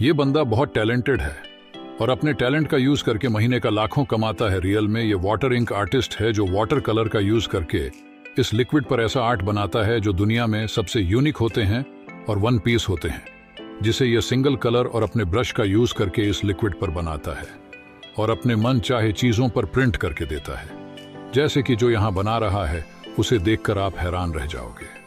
ये बंदा बहुत टैलेंटेड है और अपने टैलेंट का यूज़ करके महीने का लाखों कमाता है रियल में। ये वाटर इंक आर्टिस्ट है जो वाटर कलर का यूज़ करके इस लिक्विड पर ऐसा आर्ट बनाता है जो दुनिया में सबसे यूनिक होते हैं और वन पीस होते हैं, जिसे ये सिंगल कलर और अपने ब्रश का यूज़ करके इस लिक्विड पर बनाता है और अपने मन चाहे चीज़ों पर प्रिंट करके देता है। जैसे कि जो यहाँ बना रहा है, उसे देखकर आप हैरान रह जाओगे।